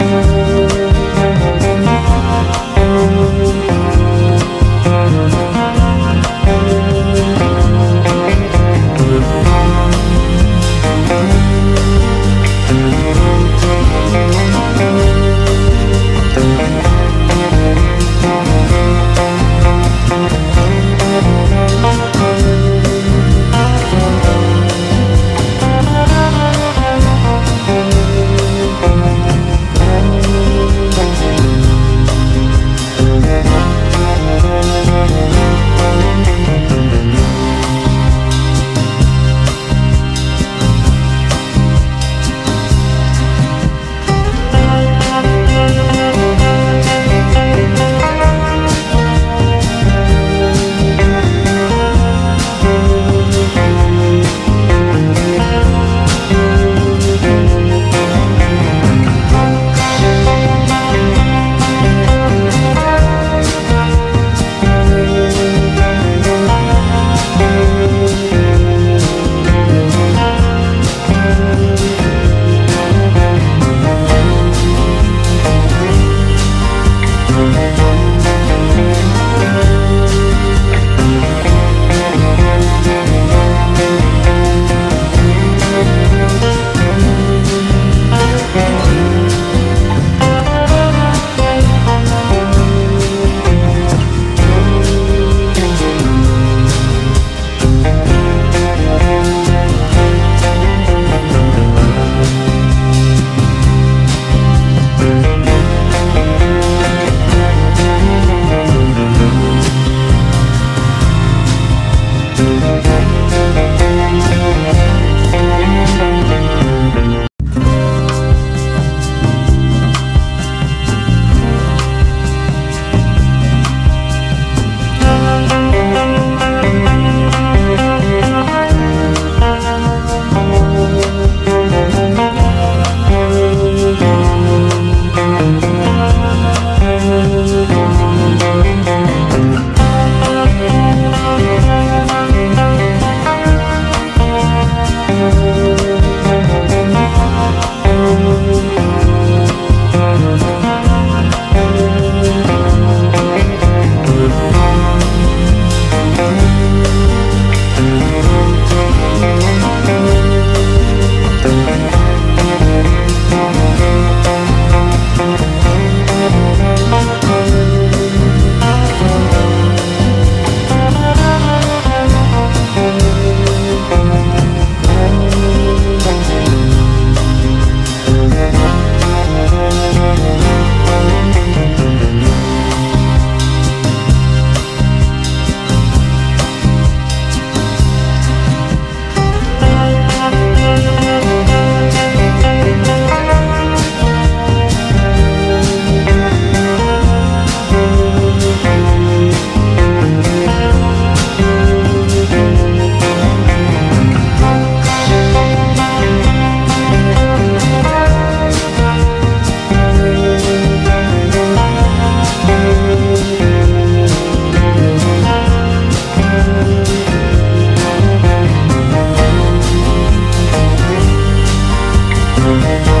Música Thank Música